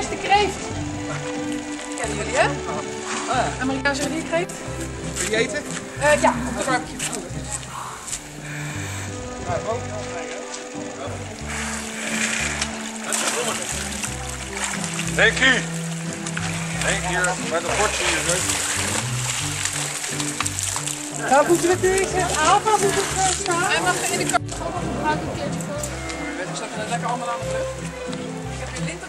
De eerste kreeft. Kennen jullie, hè? Amerikaanse rierkreeft. Wil je eten? Eh, ja, op de barbecue. Thank you. Thank you. Met een bordje hier. zo. Dan moeten we deze aanval moeten we staan. Hij mag in de kast. Ik een keertje voor. We zetten lekker allemaal aan de lucht. Ik heb weer linten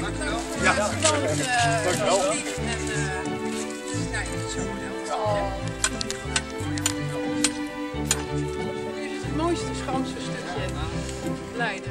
model. Dit is het mooiste, schoonste stukje Leiden.